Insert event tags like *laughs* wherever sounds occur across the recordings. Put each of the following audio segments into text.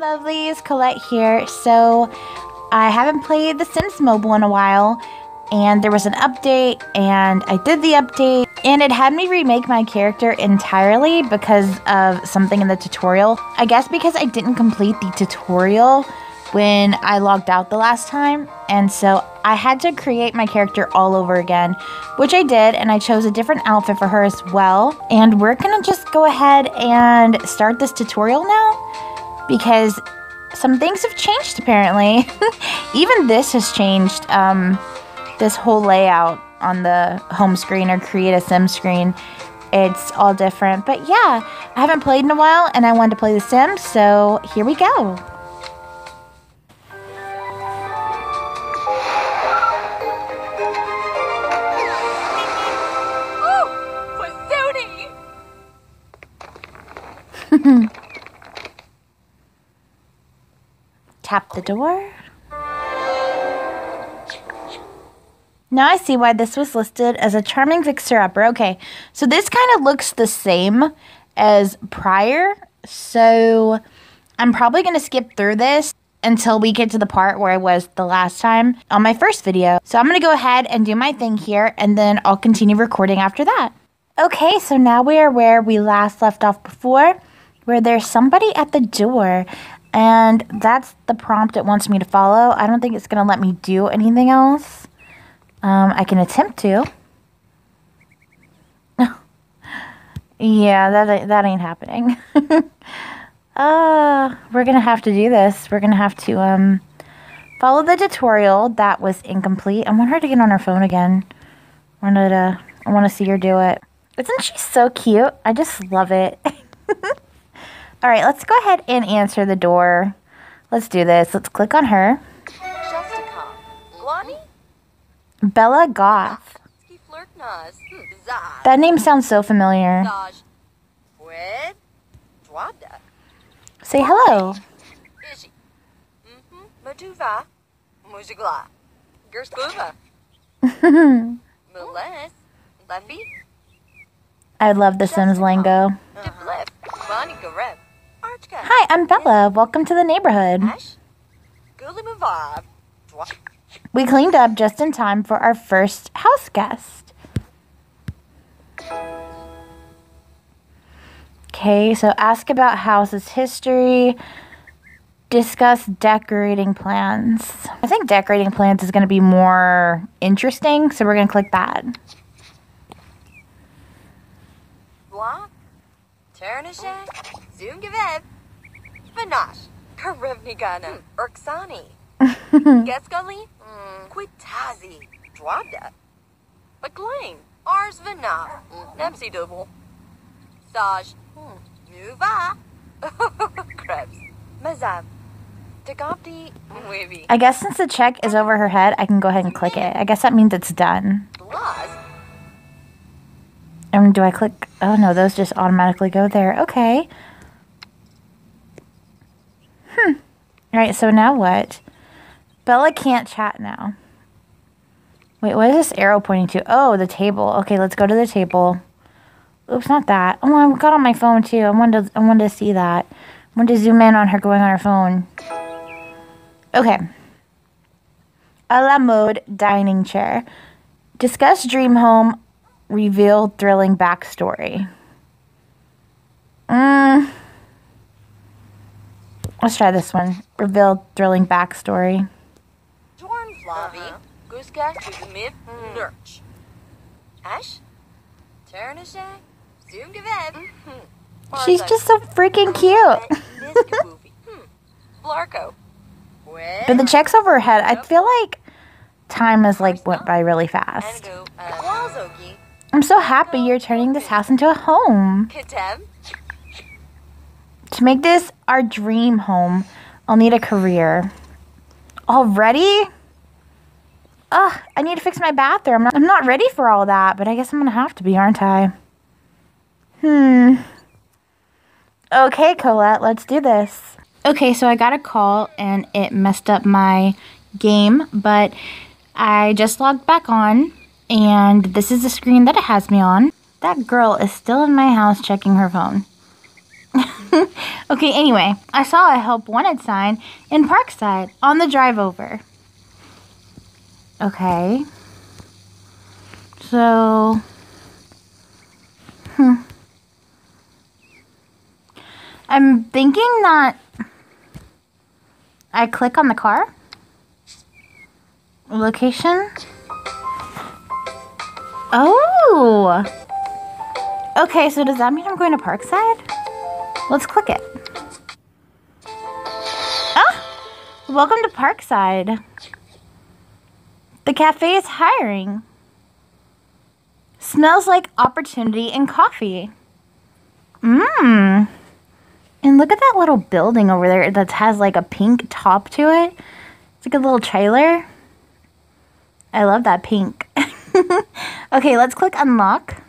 lovelies, Coelette here. So, I haven't played The Sims Mobile in a while, and there was an update, and I did the update, and it had me remake my character entirely because of something in the tutorial. I guess because I didn't complete the tutorial when I logged out the last time, and so I had to create my character all over again, which I did, and I chose a different outfit for her as well. And we're gonna just go ahead and start this tutorial now because some things have changed apparently. *laughs* Even this has changed, um, this whole layout on the home screen or create a sim screen. It's all different, but yeah, I haven't played in a while and I wanted to play The Sims, so here we go. *laughs* Tap the door. Now I see why this was listed as a charming fixer-upper. Okay, so this kind of looks the same as prior. So I'm probably going to skip through this until we get to the part where I was the last time on my first video. So I'm going to go ahead and do my thing here, and then I'll continue recording after that. Okay, so now we are where we last left off before where there's somebody at the door and that's the prompt it wants me to follow. I don't think it's going to let me do anything else. Um, I can attempt to. *laughs* yeah, that, that ain't happening. *laughs* uh, we're going to have to do this. We're going to have to um, follow the tutorial. That was incomplete. I want her to get on her phone again. I want to, I want to see her do it. Isn't she so cute? I just love it. *laughs* All right, let's go ahead and answer the door. Let's do this. Let's click on her. Bella Goth. That name sounds so familiar. Say hello. *laughs* I love the Sims lingo. Hi, I'm Bella. Welcome to the neighborhood. We cleaned up just in time for our first house guest. Okay, so ask about house's history. Discuss decorating plans. I think decorating plans is going to be more interesting, so we're going to click that. Vanash, Karivnigana, hmm. Urksani, *laughs* Geskali, hmm. Quitazi, Dwabda, McLean, Ars Vana, hmm. Nepsi Double, Saj, Nuva, *laughs* Krebs, Mazav, Dagopti, Wavy. I guess since the check is over her head, I can go ahead and click it. I guess that means it's done. And um, do I click? Oh no, those just automatically go there. Okay. Hmm. All right, so now what? Bella can't chat now. Wait, what is this arrow pointing to? Oh, the table. Okay, let's go to the table. Oops, not that. Oh, I got on my phone too. I wanted to, I wanted to see that. I wanted to zoom in on her going on her phone. Okay. A la mode dining chair. Discuss dream home. Reveal thrilling backstory. Mmm. Let's try this one. Reveal thrilling backstory. Guska, hmm. Nurch. Ash, Ternashay, *laughs* mm-hmm. She's just so freaking cute. *laughs* Blarko. But the check's over her head. I feel like time has like went by really fast. Uh, I'm so happy you're turning this house into a home. To make this our dream home, I'll need a career. Already? Ugh, I need to fix my bathroom. I'm not, I'm not ready for all that, but I guess I'm gonna have to be, aren't I? Hmm. Okay, Coelette, let's do this. Okay, so I got a call and it messed up my game, but I just logged back on and this is the screen that it has me on. That girl is still in my house checking her phone. *laughs* Okay, anyway, I saw a help wanted sign in Parkside on the drive over. Okay. So, hmm. I'm thinking that I click on the car. Location. Oh! Okay, so does that mean I'm going to Parkside? Let's click it. Ah! Welcome to Parkside. The cafe is hiring. Smells like opportunity and coffee. Mmm. And look at that little building over there that has like a pink top to it. It's like a little trailer. I love that pink. *laughs* okay, let's click unlock.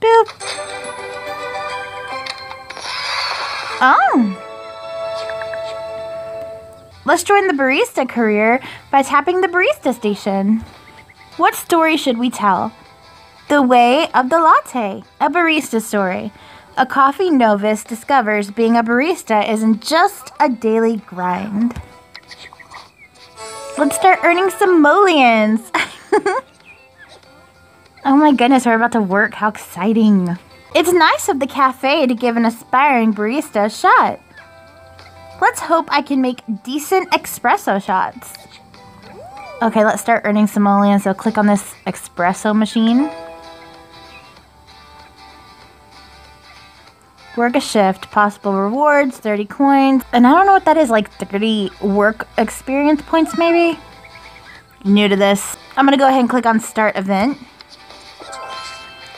Boop. Oh. Let's join the barista career by tapping the barista station. What story should we tell? The Way of the Latte, a barista story. A coffee novice discovers being a barista isn't just a daily grind. Let's start earning some simoleons. *laughs* oh my goodness, we're about to work. How exciting. It's nice of the cafe to give an aspiring barista a shot. Let's hope I can make decent espresso shots. Okay, let's start earning some simoleons. So click on this espresso machine. Work a shift, possible rewards, 30 coins. And I don't know what that is, like 30 work experience points maybe? New to this. I'm gonna go ahead and click on start event.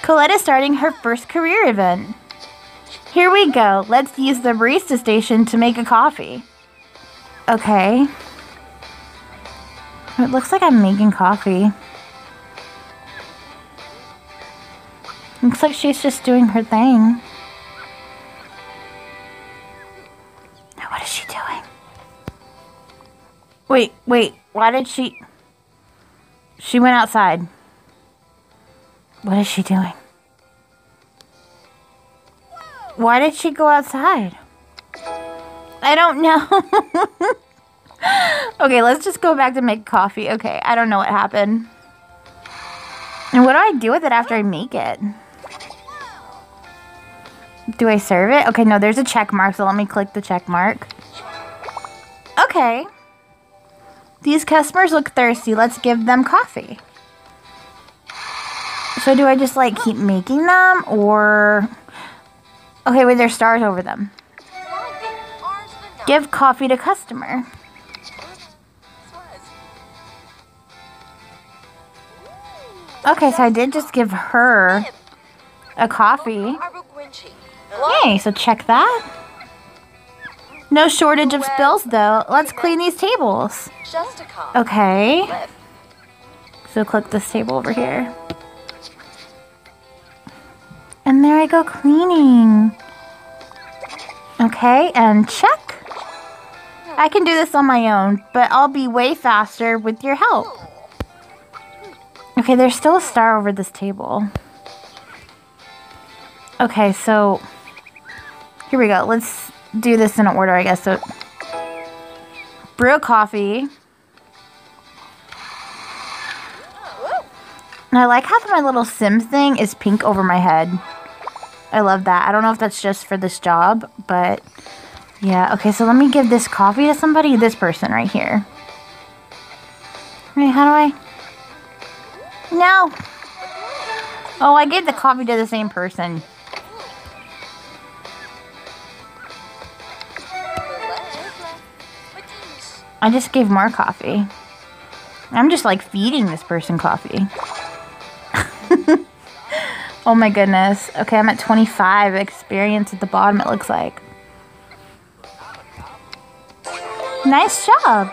Coelette is starting her first career event. Here we go. Let's use the barista station to make a coffee. Okay. It looks like I'm making coffee. Looks like she's just doing her thing. What is she doing? Wait, wait. Why did she... She went outside. What is she doing? Why did she go outside? I don't know. *laughs* okay, let's just go back to make coffee. Okay, I don't know what happened. And what do I do with it after I make it? Do I serve it? Okay, no, there's a check mark, so let me click the check mark. Okay. These customers look thirsty. Let's give them coffee. So do I just like keep making them or... Okay, wait, there's stars over them. Give coffee to customer. Okay, so I did just give her a coffee. Yay, so check that. No shortage of spills though. Let's clean these tables. Okay. So click this table over here. And there I go cleaning. Okay, and check. I can do this on my own, but I'll be way faster with your help. Okay, there's still a star over this table. Okay, so here we go. Let's do this in order, I guess. So, brew coffee. And I like how my little sim thing is pink over my head. I love that. I don't know if that's just for this job, but yeah. Okay, so let me give this coffee to somebody. This person right here. Wait, how do I? No. Oh, I gave the coffee to the same person. I just gave more coffee. I'm just like feeding this person coffee. *laughs* oh my goodness. Okay, I'm at 25 experience at the bottom, it looks like. Nice job.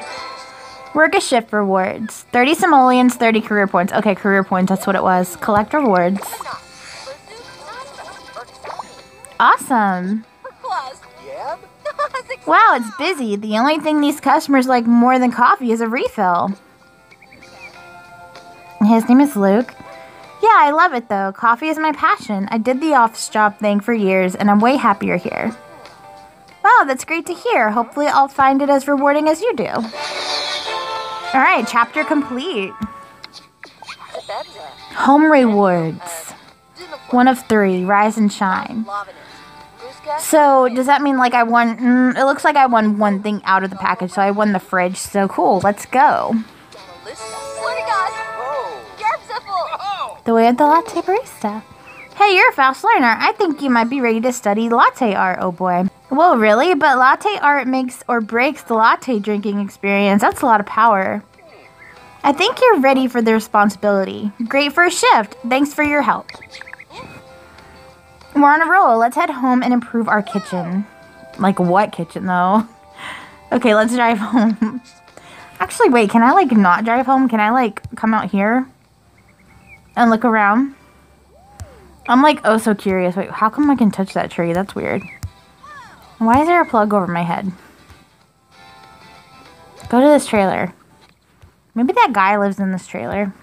Work a shift rewards. 30 simoleons, 30 career points. Okay, career points, that's what it was. Collect rewards. Awesome. Wow, it's busy. The only thing these customers like more than coffee is a refill. His name is Luke. Yeah, I love it though. Coffee is my passion. I did the office job thing for years and I'm way happier here. Wow, that's great to hear. Hopefully, I'll find it as rewarding as you do. All right, chapter complete. Home rewards. One of three. Rise and shine. So, does that mean like I won? Mm, it looks like I won one thing out of the package, so I won the fridge. So cool. Let's go. The way of the latte barista. Hey, you're a fast learner. I think you might be ready to study latte art, oh boy. Well, really? But latte art makes or breaks the latte drinking experience. That's a lot of power. I think you're ready for the responsibility. Great first shift. Thanks for your help. We're on a roll. Let's head home and improve our kitchen. Like what kitchen though? *laughs* Okay, let's drive *laughs* home. Actually, wait, can I like not drive home? Can I like come out here and look around? I'm like oh so curious. Wait, how come I can touch that tree? That's weird. Why is there a plug over my head? Go to this trailer. Maybe that guy lives in this trailer.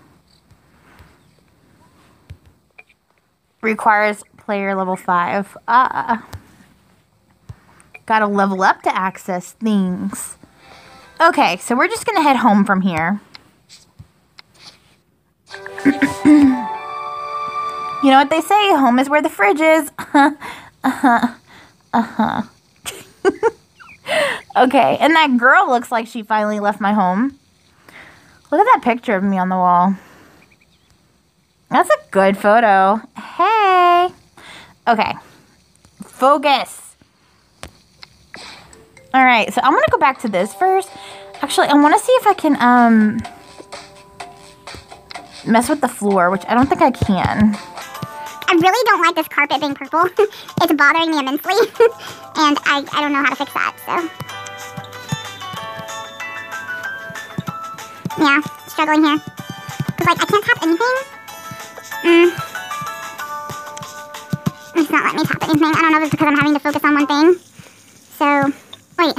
Requires player level 5. Ah. Gotta level up to access things. Okay, so we're just gonna head home from here. You know what they say, home is where the fridge is. *laughs* uh-huh. Uh-huh. *laughs* okay, and that girl looks like she finally left my home. Look at that picture of me on the wall. That's a good photo. Hey. Okay. Focus. All right, so I'm going to go back to this first. Actually, I want to see if I can um mess with the floor, which I don't think I can. I really don't like this carpet being purple. *laughs* it's bothering me immensely. *laughs* and I, I don't know how to fix that, so. Yeah, struggling here. Because, like, I can't tap anything. Mm. It's not letting me tap anything. I don't know if it's because I'm having to focus on one thing. So, wait.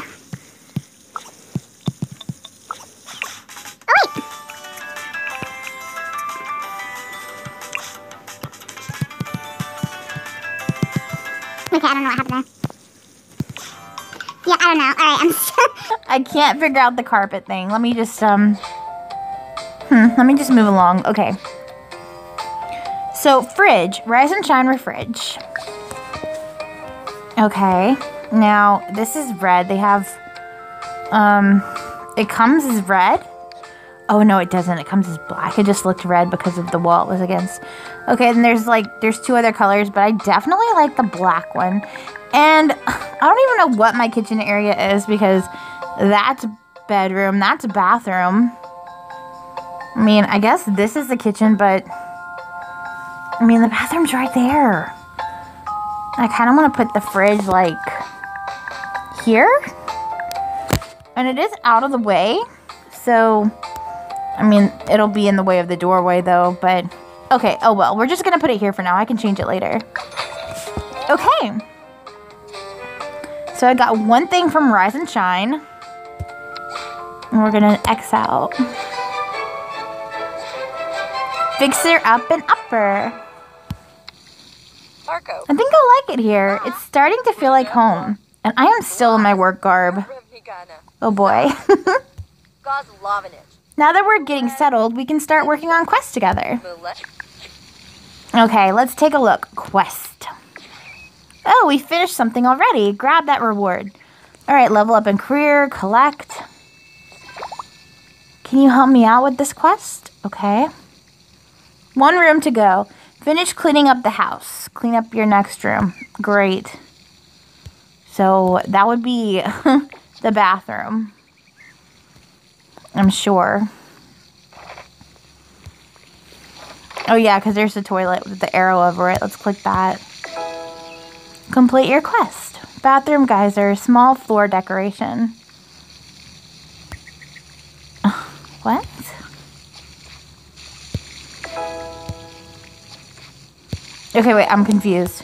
Okay, I don't know what happened there. Yeah, I don't know. All right, I'm. *laughs* I can't figure out the carpet thing. Let me just um. Hmm. Let me just move along. Okay. So fridge, rise and shine fridge. Okay. Now this is red. They have um. It comes as red. Oh no, it doesn't. It comes as black. It just looked red because of the wall it was against. Okay, then there's like there's two other colors, but I definitely like the black one. And *sighs* I don't even know what my kitchen area is because that's bedroom, that's bathroom. I mean, I guess this is the kitchen, but I mean, the bathroom's right there. I kind of want to put the fridge like here. And it is out of the way. So I mean, it'll be in the way of the doorway though, but okay, oh well. We're just gonna put it here for now. I can change it later. Okay. So I got one thing from Rise and Shine. And we're gonna X out. Fixer up and upper. Marco. I think I like it here. It's starting to feel like home. And I am still in my work garb. Oh boy. *laughs* Now that we're getting settled, we can start working on quests together. Okay, let's take a look. Quest. Oh, we finished something already. Grab that reward. All right, level up in career, collect. Can you help me out with this quest? Okay. One room to go. Finish cleaning up the house. Clean up your next room. Great. So that would be *laughs* the bathroom. I'm sure. Oh yeah, because there's the toilet with the arrow over it. Let's click that. Complete your quest. Bathroom geyser, small floor decoration. *laughs* what? Okay, wait, I'm confused.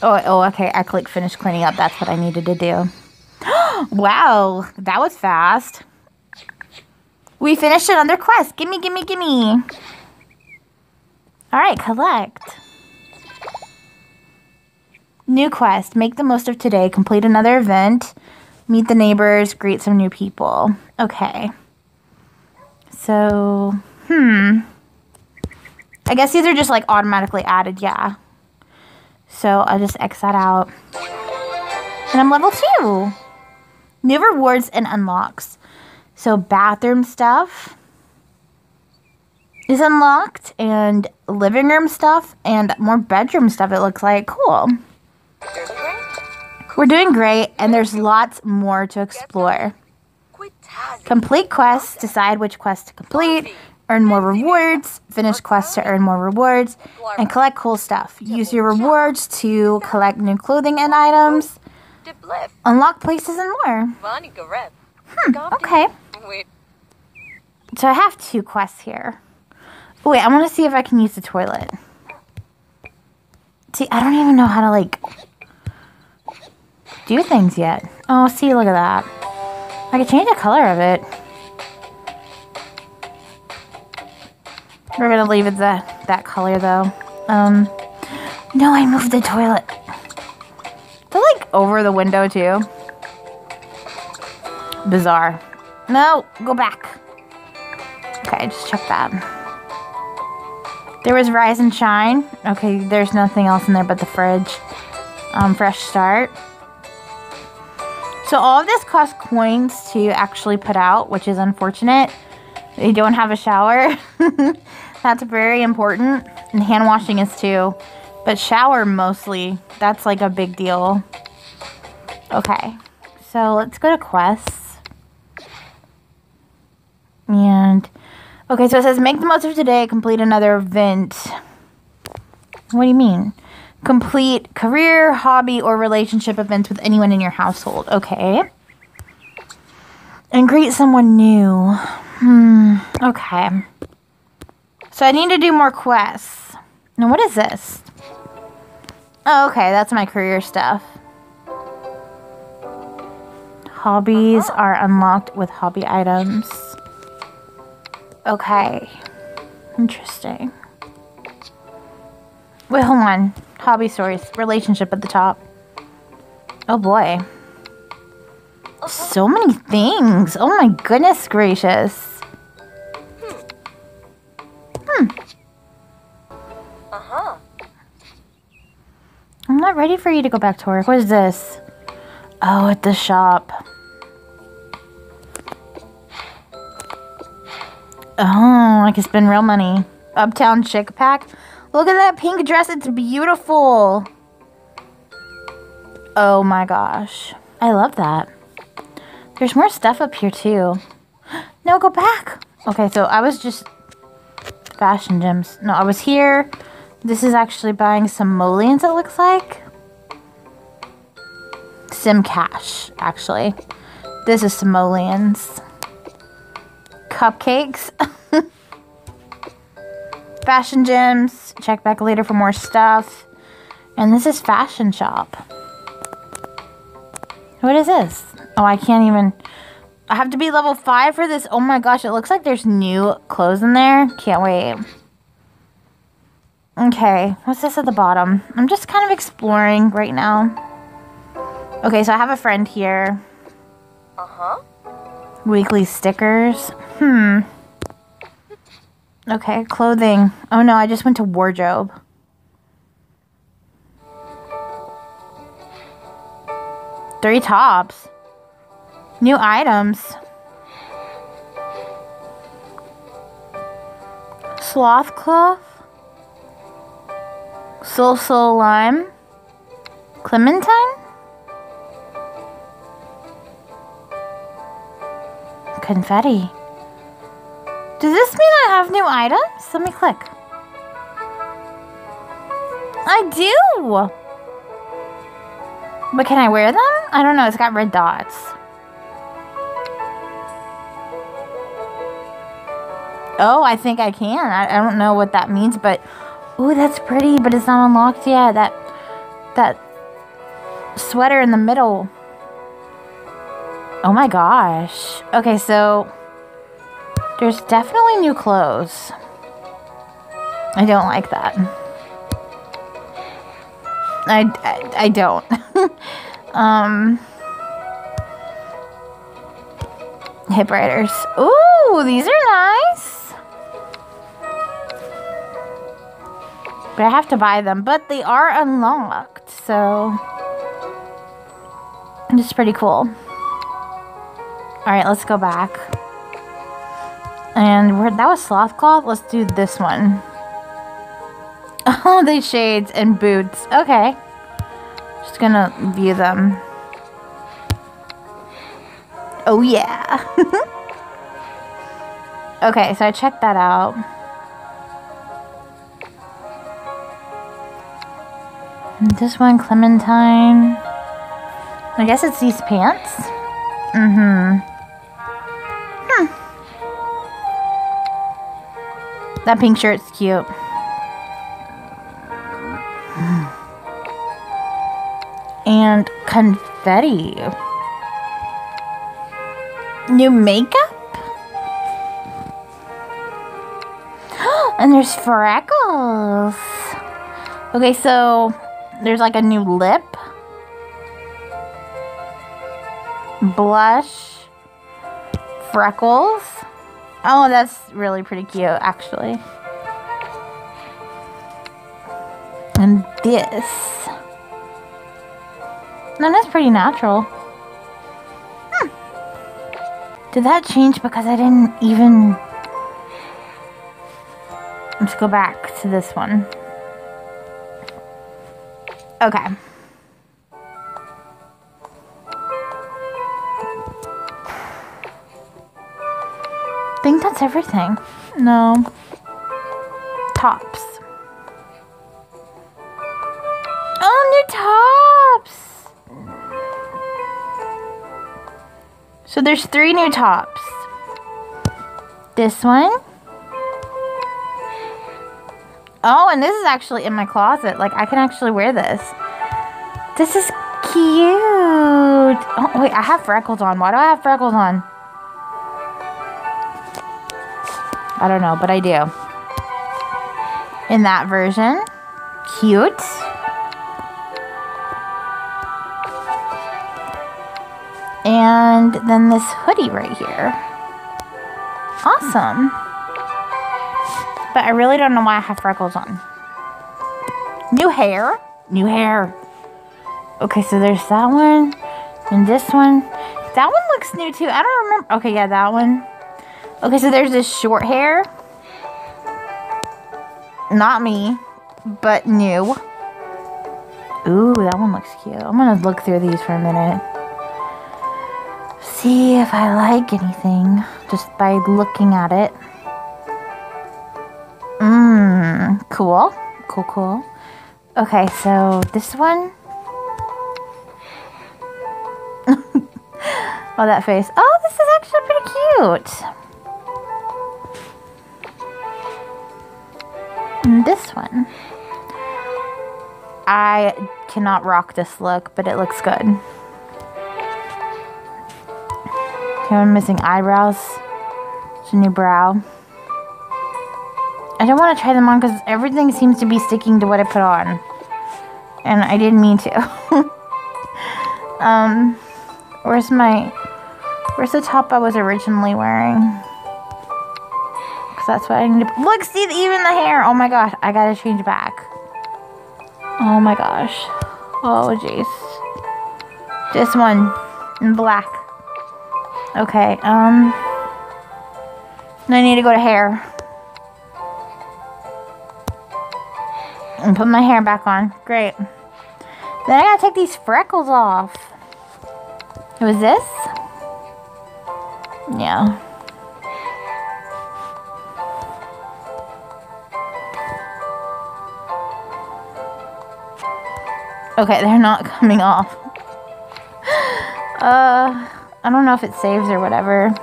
Oh, oh, okay, I clicked finish cleaning up. That's what I needed to do. *gasps* wow, that was fast. We finished another quest. Gimme, gimme, gimme. All right, collect. New quest. Make the most of today. Complete another event. Meet the neighbors. Greet some new people. Okay. So, hmm. I guess these are just like automatically added, yeah. So I'll just X that out. And I'm level two. New rewards and unlocks. So bathroom stuff is unlocked and living room stuff and more bedroom stuff it looks like. Cool. We're doing great and there's lots more to explore. Complete quests, decide which quest to complete, earn more rewards, finish quests to earn more rewards, and collect cool stuff. Use your rewards to collect new clothing and items, unlock places and more. Hmm, okay. So I have two quests here. Wait, I want to see if I can use the toilet. See, I don't even know how to, like, do things yet. Oh, see, look at that. I can change the color of it. We're gonna leave it that, that color, though. Um, no, I moved the toilet. They're, like, over the window, too. Bizarre. No, go back. Okay, I just check that. There was Rise and Shine. Okay, there's nothing else in there but the fridge. Um, fresh Start. So all of this costs coins to actually put out, which is unfortunate. They don't have a shower. *laughs* that's very important. And hand washing is too. But shower mostly. That's like a big deal. Okay. So let's go to quests. And Okay, so it says make the most of today, complete another event. What do you mean? Complete career, hobby, or relationship events with anyone in your household. Okay. And greet someone new. Hmm. Okay. So I need to do more quests. Now, what is this? Oh, okay. That's my career stuff. Hobbies are unlocked with hobby items. Okay. Interesting. Wait, hold on. Hobby stories. Relationship at the top. Oh boy. So many things. Oh my goodness gracious. Hmm. Uh-huh. I'm not ready for you to go back to work. What is this? Oh, at the shop. Oh, I can spend real money. Uptown Chic Pack. Look at that pink dress. It's beautiful. Oh my gosh. I love that. There's more stuff up here too. *gasps* No, go back. Okay, so I was just fashion gems. No, I was here. This is actually buying simoleons, it looks like. Sim Cash, actually. This is simoleons cupcakes. *laughs* fashion gems. Check back later for more stuff. And this is fashion shop. What is this? Oh, I can't even... I have to be level 5 for this. Oh my gosh, it looks like there's new clothes in there. Can't wait. Okay, what's this at the bottom? I'm just kind of exploring right now. Okay, so I have a friend here. Uh-huh. Weekly stickers. Hmm. Okay, clothing. Oh no, I just went to wardrobe. Three tops. New items. Sloth cloth. Soul Soul Lime. Clementine? Confetti. Does this mean I have new items? Let me click. I do! But can I wear them? I don't know. It's got red dots. Oh, I think I can. I, I don't know what that means, but... Ooh, that's pretty, but it's not unlocked yet. That, that sweater in the middle. Oh my gosh. Okay, so... There's definitely new clothes. I don't like that. I, I, I don't. *laughs* um, hip riders. Ooh, these are nice. But I have to buy them. But they are unlocked, so it's pretty cool. All right, let's go back. And that was sloth cloth. Let's do this one. *laughs* Oh, these shades and boots. Okay. Just gonna view them. Oh, yeah. *laughs* okay, so I checked that out. This one, Clementine. I guess it's these pants. Mm-hmm. That pink shirt's cute. And confetti. New makeup? *gasps* and there's freckles. Okay, so there's like a new lip. Blush. Freckles. Oh, that's really pretty cute, actually. And this. No, that's pretty natural. Hmm. Did that change because I didn't even... Let's go back to this one. Okay. That's everything. No. Tops. Oh, new tops! So there's three new tops. This one. Oh, and this is actually in my closet. Like, I can actually wear this. This is cute. Oh, wait, I have freckles on. Why do I have freckles on? I don't know, but I do. In that version. Cute. And then this hoodie right here. Awesome. But I really don't know why I have freckles on. New hair. New hair. Okay, so there's that one. And this one. That one looks new too. I don't remember. Okay, yeah, that one. Okay, so there's this short hair. Not me, but new. Ooh, that one looks cute. I'm gonna look through these for a minute. See if I like anything just by looking at it. Mmm, cool. Cool, cool. Okay, so this one. *laughs* oh, that face. Oh, this is actually pretty cute. I cannot rock this look, but it looks good. Okay, I'm missing eyebrows. It's a new brow. I don't want to try them on because everything seems to be sticking to what I put on. And I didn't mean to. *laughs* um, where's my, where's the top I was originally wearing? Because that's what I need to, look, see, even the hair. Oh my gosh, I gotta change back. Oh my gosh. Oh jeez. This one in black. Okay, um, I need to go to hair. and put my hair back on. Great. Then I gotta take these freckles off. It was this? Yeah. Okay, they're not coming off. Uh, I don't know if it saves or whatever.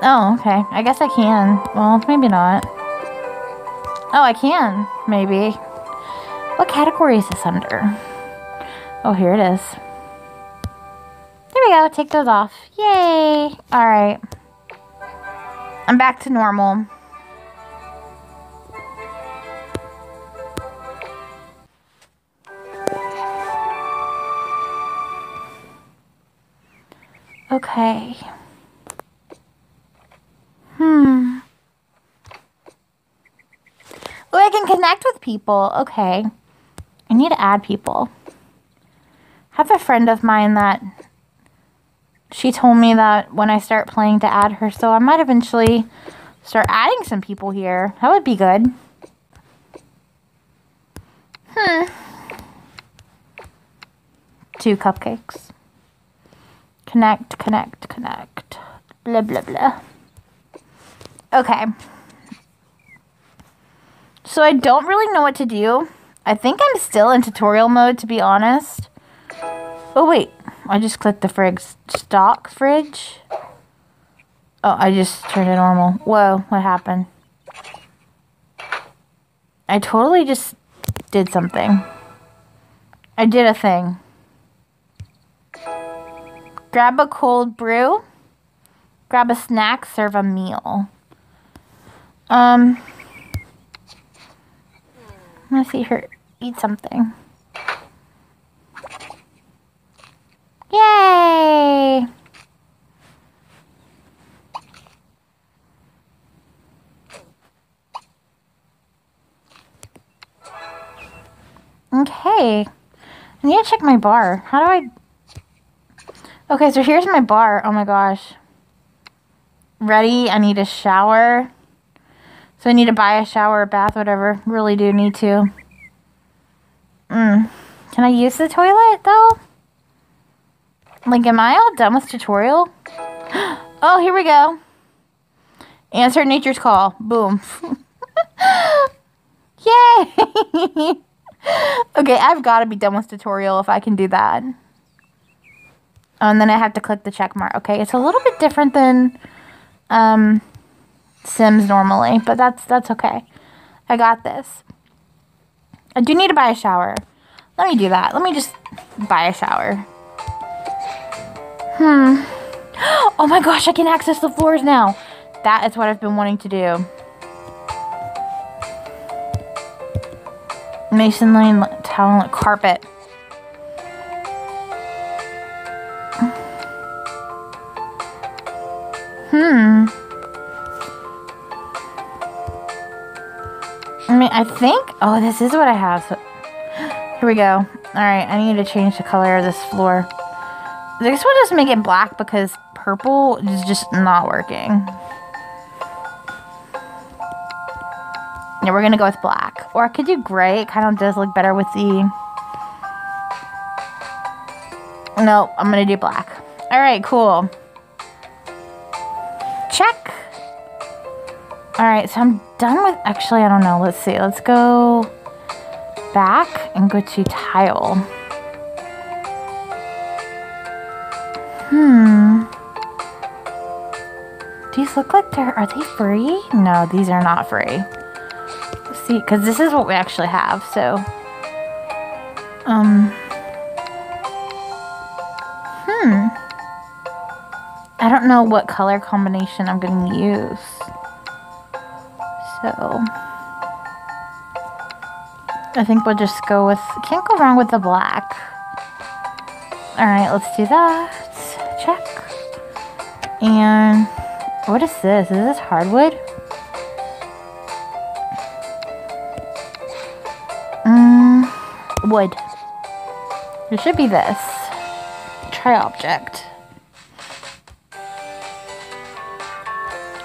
Oh, okay. I guess I can. Well, maybe not. Oh, I can. Maybe. What category is this under? Oh, here it is. There we go. Take those off. Yay. All right. I'm back to normal. Okay. Hmm. Oh, I can connect with people. Okay. I need to add people. I have a friend of mine that she told me that when I start playing to add her, so I might eventually start adding some people here. That would be good. Hmm. Two cupcakes. Connect, connect, connect. Blah, blah, blah. Okay. So I don't really know what to do. I think I'm still in tutorial mode, to be honest. Oh, wait. I just clicked the frig stock fridge. Oh, I just turned it normal. Whoa, what happened? I totally just did something. I did a thing. Grab a cold brew. Grab a snack, serve a meal. Um, I'm see her eat something. Yay! Okay. I need to check my bar. How do I... Okay, so here's my bar. Oh my gosh. Ready? I need a shower. So I need to buy a shower, a bath, whatever. Really do need to. Mm. Can I use the toilet, though? Like, am I all done with tutorial? *gasps* Oh, here we go. Answer nature's call. Boom. *laughs* Yay! *laughs* okay, I've got to be done with tutorial if I can do that. Oh, and then I have to click the check mark. Okay, it's a little bit different than um, Sims normally, but that's that's okay. I got this. I do need to buy a shower. Let me do that. Let me just buy a shower. Hmm. *gasps* Oh my gosh, I can access the floors now. That is what I've been wanting to do. Masonry talent carpet. Hmm. I mean, I think. Oh, this is what I have. So, here we go. All right, I need to change the color of this floor. This will just make it black because purple is just not working. Yeah, we're gonna go with black. Or I could do gray. It kind of does look better with the... No, I'm gonna do black. All right, cool. Check. All right, so I'm done with, actually, I don't know. Let's see. Let's go back and go to tile. Hmm. These look like they're, are they free? No, these are not free. Let's see, because this is what we actually have, so. Um. I don't know what color combination I'm going to use. So. I think we'll just go with, can't go wrong with the black. Alright, let's do that check. And what is this? Is this hardwood? Mm, wood. It should be this. Try object.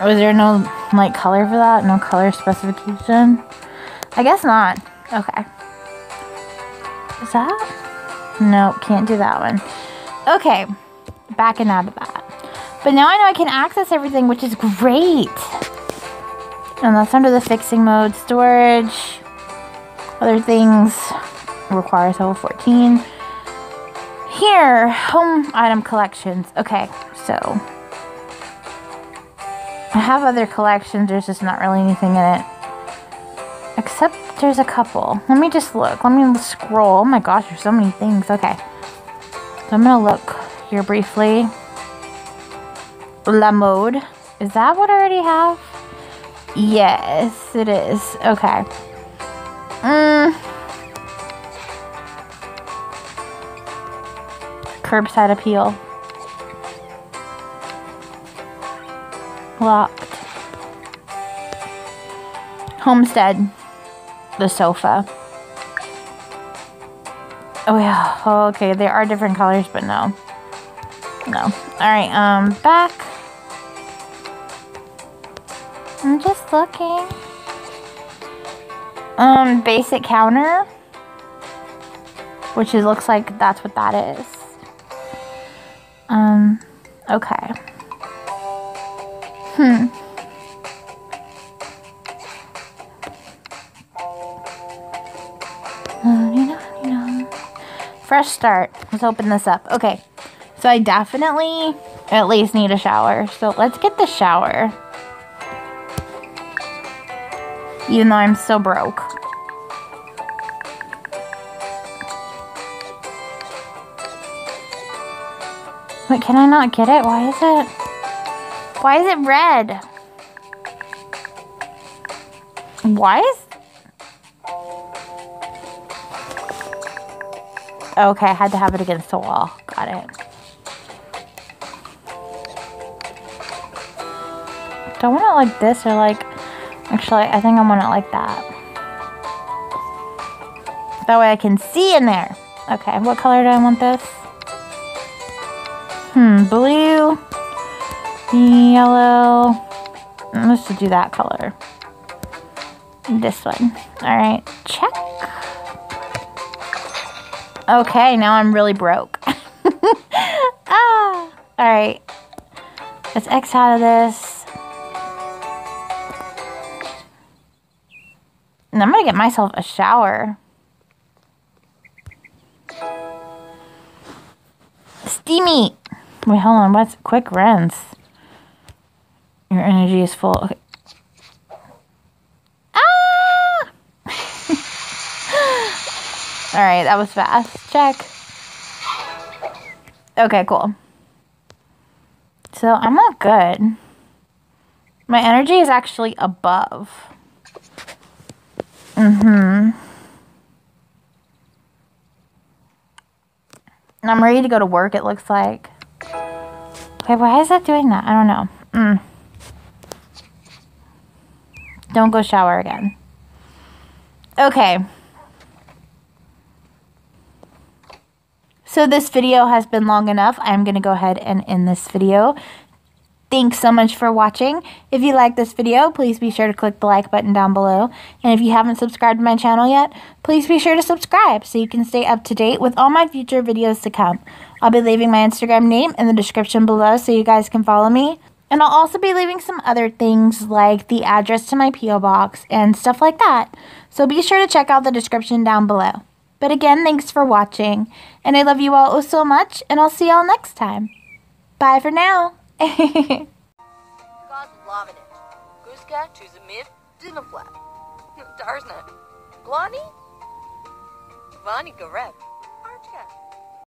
Was there no like color for that? No color specification? I guess not. Okay. Is that? Nope, can't do that one. Okay back backing out of that. But now I know I can access everything, which is great. And that's under the fixing mode. Storage. Other things. Requires level 14. Here. Home item collections. Okay, so. I have other collections. There's just not really anything in it. Except there's a couple. Let me just look. Let me scroll. Oh my gosh, there's so many things. Okay. So I'm going to look here briefly. La mode. Is that what I already have? Yes, it is. Okay. Mm. Curbside appeal. Locked. Homestead. The sofa. Oh yeah. Oh, okay. There are different colors, but no. No. Alright, um, back. I'm just looking. Um, basic counter. Which it looks like that's what that is. Um, okay. Hmm. Fresh start. Let's open this up. Okay. So I definitely at least need a shower. So let's get the shower. Even though I'm so broke. Wait, can I not get it? Why is it? Why is it red? Why is... Okay, I had to have it against the wall. Got it. Do I want it like this or like... Actually, I think I want it like that. That way I can see in there. Okay, what color do I want this? Hmm, blue, yellow. Let's do that color. This one. All right, check. Okay, now I'm really broke. *laughs* ah, all right. Let's X out of this. And I'm gonna get myself a shower. Steamy. Wait, hold on. What's quick rinse? Your energy is full. Okay. Ah! *laughs* all right, that was fast. Check. Okay, cool. So I'm all good. My energy is actually above. Mm-hmm. And I'm ready to go to work, it looks like. Okay, why is that doing that? I don't know. Mm. Don't go shower again. Okay. So this video has been long enough. I'm going to go ahead and end this video. Thanks so much for watching. If you like this video, please be sure to click the like button down below. And if you haven't subscribed to my channel yet, please be sure to subscribe so you can stay up to date with all my future videos to come. I'll be leaving my Instagram name in the description below so you guys can follow me. And I'll also be leaving some other things like the address to my P.O. box and stuff like that. So be sure to check out the description down below. But again, thanks for watching. And I love you all oh so much, and I'll see y'all next time. Bye for now. Guska. Darsna. Glani? Vani.